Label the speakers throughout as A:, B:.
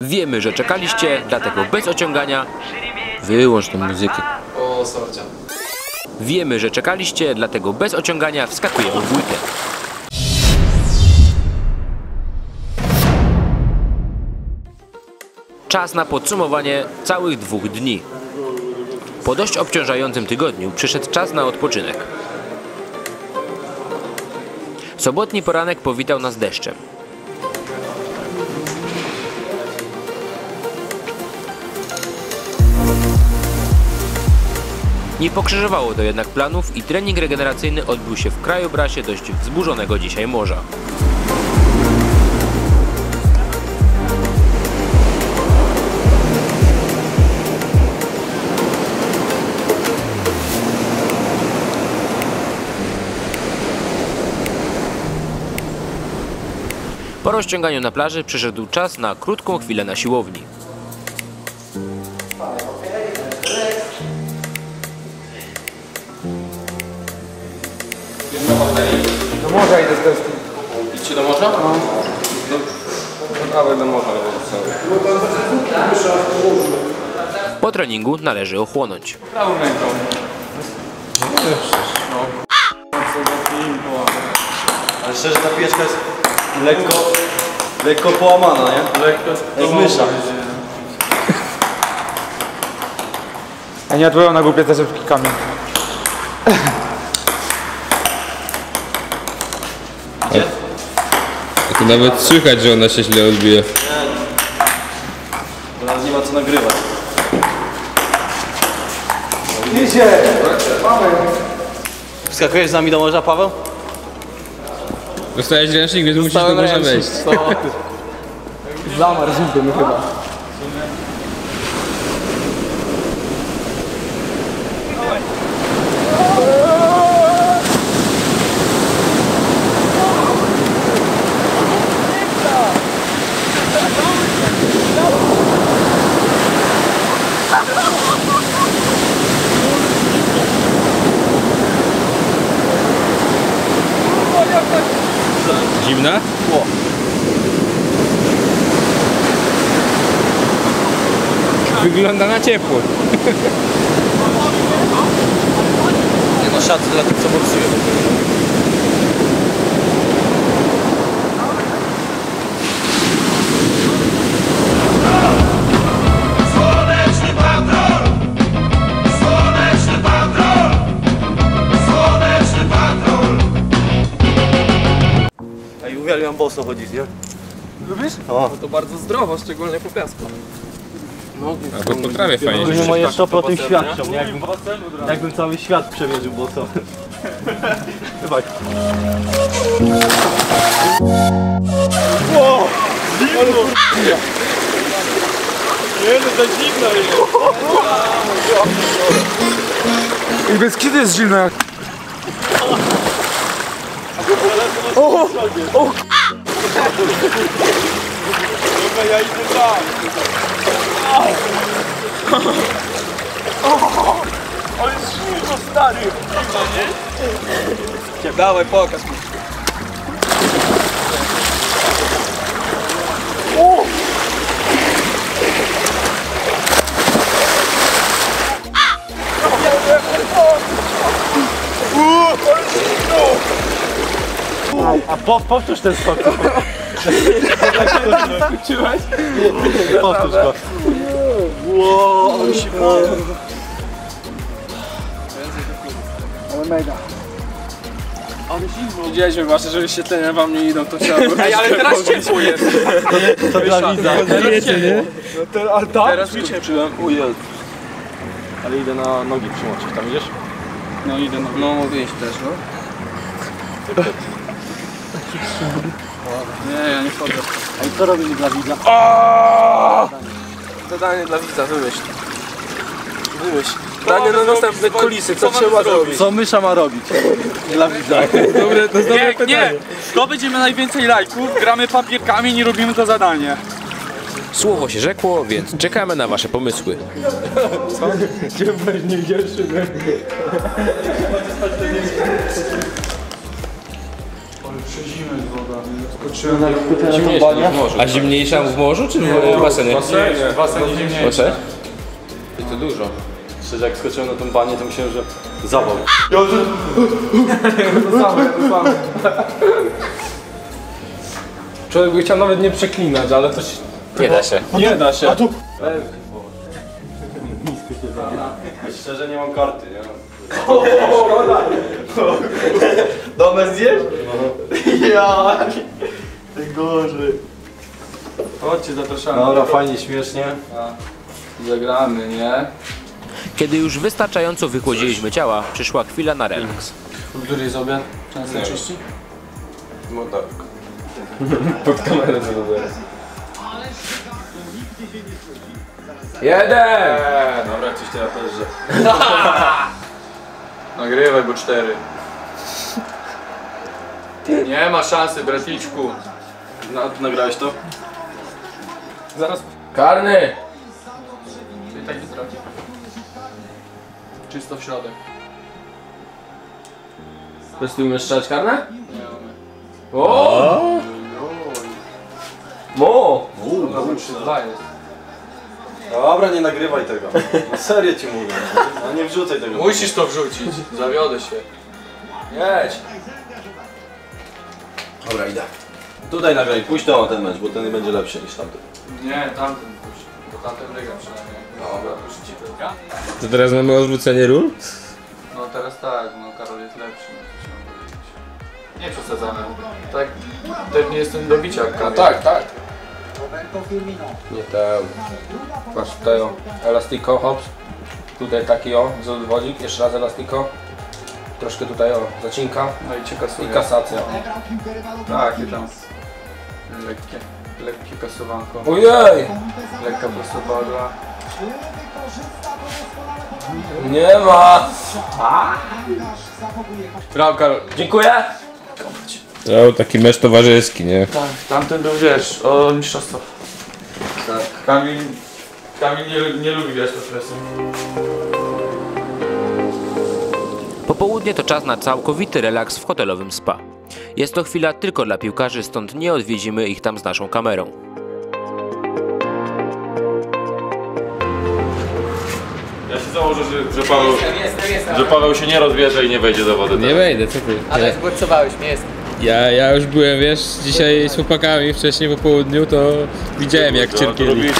A: Wiemy, że czekaliście, dlatego bez ociągania wyłącz tę muzykę.
B: O, sorcia.
A: Wiemy, że czekaliście, dlatego bez ociągania wskakujemy w weekend. Czas na podsumowanie całych dwóch dni. Po dość obciążającym tygodniu przyszedł czas na odpoczynek. Sobotni poranek powitał nas deszczem. Nie pokrzyżowało to jednak planów i trening regeneracyjny odbył się w krajobrazie dość wzburzonego dzisiaj morza. Po rozciąganiu na plaży przyszedł czas na krótką chwilę na siłowni.
C: Morza idę z deską.
B: Idźcie do morza?
C: Kawę do morza robię
A: Po treningu należy ochłonąć.
C: Prawą ręką.
D: Ale szczerze ta pieczka jest lekko, lekko połamana, nie? Lekko Jak mysza.
C: Ja nie odbyłem na głupie te kamień.
E: To nawet słychać, że ona się źle odbije.
D: Teraz nie ma co nagrywać.
C: Idzie!
D: Wskakujesz z nami do morza, Paweł?
E: Dostałeś ręcznik, więc musisz do morza wejść.
C: Zamar zupy my chyba.
E: Zimna? Wygląda na ciepło.
D: Nie no, szaty dla tych, co morsują. Boso chodzić, nie?
B: To bardzo zdrowo, szczególnie po piasku.
E: A bo po trawie fajnie.
D: Ogólnie moje stopy o tym świadczą, nie? Jakbym, jakbym cały świat przemierzył boso. Chyba.
C: I bez kiedy jest zimno jak...
B: Dawaj, pokaż mi.
D: A po, powtórz ten skok. Powtórz go. Wow, ale się
B: Widzieliśmy właśnie, że wyświetlenia wam nie idą, to trzeba było... Ej, ale teraz ciepło jest.
D: To dla widza.
B: Teraz mi ciepło.
D: Ale idę na nogi przymoczyć, tam idziesz?
B: No idę, no, no mogę iść też, no. Nie, ja nie wchodzę.
D: A i co robili dla widza?
B: Zadanie dla widza, wymyśl. Wymyśl. Danie na następne kulisy, co trzeba zrobić?
D: Co mysza ma robić? Dla widza.
F: Nie, nie! To będziemy najwięcej lajków, gramy papierkami, nie robimy to zadanie.
A: Słowo się rzekło, więc czekamy na Wasze pomysły.
E: A zimniejsza w morzu czy w basenie?
F: W basenie zimniejsze.
E: Proszę? To dużo.
D: Szczerze, jak skoczyłem na tą banię, to myślałem, że zawał.
B: Człowiek by chciał nawet nie przeklinać, ale to się...
A: Nie da się.
B: Nie da się.
D: Szczerze, nie mam karty, nie? Domę zjesz? Ja. Gorzej.
F: Chodźcie, zapraszamy.
D: Dobra, fajnie, śmiesznie.
F: Zagramy, nie?
A: Kiedy już wystarczająco wychłodziliśmy ciała, przyszła chwila na relaks.
F: W której jest obiad? Często czyści?
D: No tak.
B: Pod kamerę zrobię. Jeden!
F: Eee, dobra, coś teraz też, że... Nagrywaj, bo cztery. Nie ma szansy, braticzku.
D: Na, nagrałeś to?
B: Zaraz. Karny!
F: Tak nie. Czysto w środek.
B: Bez ty umiesz strzelać karne?
F: Nie mamy.
B: O! Mo!
F: Trzy, dwa jest.
D: Dobra, nie nagrywaj tego. Na serio ci mówię. No nie wrzucaj tego.
F: Musisz to wrzucić. Zawiodę się.
B: Jedź!
D: Dobra, idę. Tutaj nagraj, pójdź to na ten mecz, bo ten będzie lepszy niż tamten.
F: Nie, tamten puść. Bo tamten wygra przynajmniej. Dobra, puść ci tylko.
E: To teraz mamy odwrócenie ról?
F: No teraz tak, no Karol jest lepszy. no. Nie przesadzamy. Tak, też nie jestem do bicia Karol.
B: Tak, tak. Nie ten. Masz tutaj o, elastiko, hops. Tutaj taki o, wodzik, jeszcze raz elastiko. Troszkę tutaj o, zacinka
F: No i cię
B: i
F: kasuje.
B: kasacja.
F: Tak, i tam. Lekkie, lekkie kasowanko.
B: Ojej!
F: Lekka prostopadła.
B: Nie ma!
F: Brawo Karol.
B: Dziękuję!
E: To taki mecz towarzyski, nie?
F: Tak, tamten był wiesz, o mistrzostwo. Tak. Kamil, Kamil nie, nie lubi wiesz to presji.
A: Popołudnie to czas na całkowity relaks w hotelowym spa. Jest to chwila tylko dla piłkarzy, stąd nie odwiedzimy ich tam z naszą kamerą.
G: Ja się założę, że, że, Paweł, że Paweł się nie rozbierze i nie wejdzie do wody.
E: Nie wejdę, co ty?
H: Ale zbłocowałeś mnie, jest.
E: Ja, ja już byłem, wiesz, dzisiaj z chłopakami wcześniej po południu, to widziałem jak
G: To
E: cierpieli.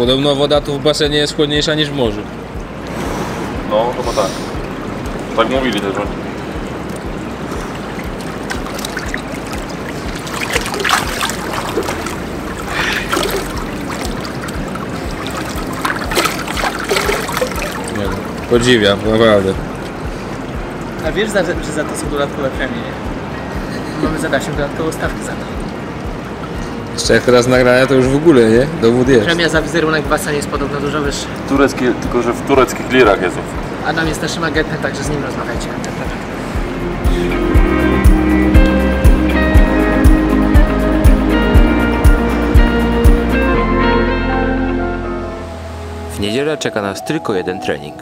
E: Podobno woda tu w basenie jest chłodniejsza niż w morzu.
G: No, chyba tak. Tak mówili też. oni.
E: Nie wiem, Podziwiam, naprawdę.
H: A wiesz, za, że za to są dodatkowe premie? Mamy za Dasią dodatkową stawkę za to.
E: Jeszcze jak teraz nagrania, to już w ogóle, nie? Dowód jest.
H: Premia za wizerunek w basenie jest podobno dużo wyższa.
G: Turecki, tylko że w tureckich lirach jest.
H: Adam jest naszym agentem, także z nim rozmawiajcie.
A: W niedzielę czeka nas tylko jeden trening.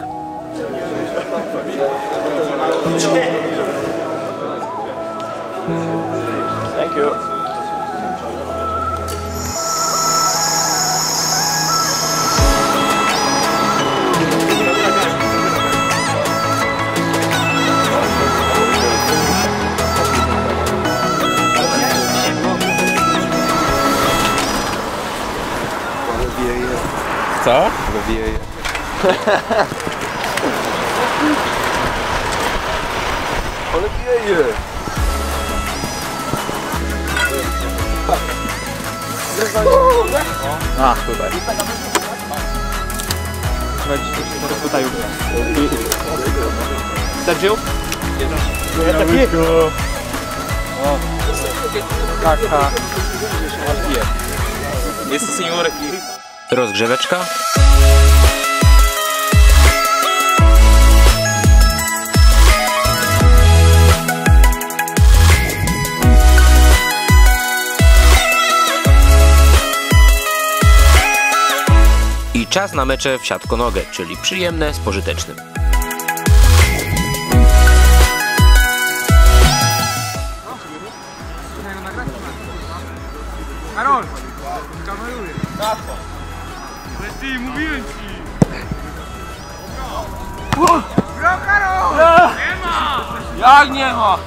E: tá? Eu vi aí. Olha aqui aí. Ah, foi vai.
C: Vai disputar eu. Tá de eu? Essa
I: aqui? Ó.
C: Kaká. Esse senhor aqui.
A: Rozgrzeweczka, i czas na mecze w siatko-nogę, czyli przyjemne z pożytecznym.
J: Karol! Kameruję. Ale ty, mówiłem ci! Bro, Karol! Nie ma! Jak nie ma?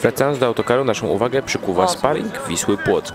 A: Wracając do autokaru, naszą uwagę przykuwa sparring Wisły Płock.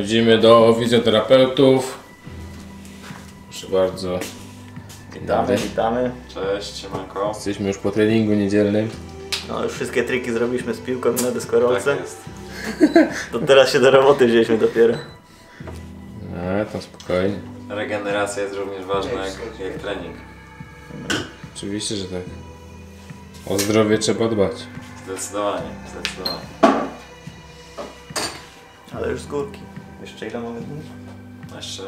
E: Chodzimy do fizjoterapeutów. Proszę bardzo.
I: Witamy, witamy.
G: Cześć, siemanko.
E: Jesteśmy już po treningu niedzielnym.
I: No już wszystkie triki zrobiliśmy z piłką na deskorolce.
G: Tak jest.
I: To teraz się do roboty wzięliśmy dopiero.
E: A, to spokojnie.
G: Regeneracja jest również ważna jak, jak trening.
E: Oczywiście, że tak. O zdrowie trzeba dbać.
G: Zdecydowanie, zdecydowanie.
I: Ale już z górki. Jeszcze ile mamy dni?
G: Jeszcze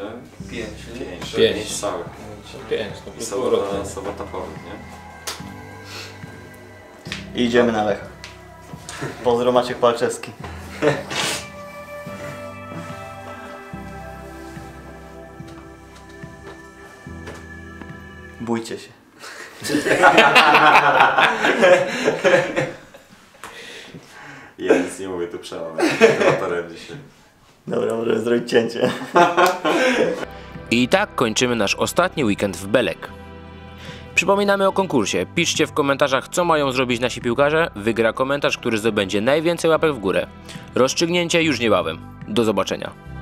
G: pięć, pięć,
E: Pięć.
G: pięć całych.
E: Pięć, no
G: I sobota, sobota powrót, nie?
I: I idziemy na Lecha. Pozdro Maciek Palczewski. Bójcie się.
G: Ja nic nie mówię, tu przełam. Operatorem dzisiaj.
I: Dobra, możemy zrobić cięcie.
A: I tak kończymy nasz ostatni weekend w Belek. Przypominamy o konkursie. Piszcie w komentarzach, co mają zrobić nasi piłkarze. Wygra komentarz, który zdobędzie najwięcej łapek w górę. Rozstrzygnięcie już niebawem. Do zobaczenia.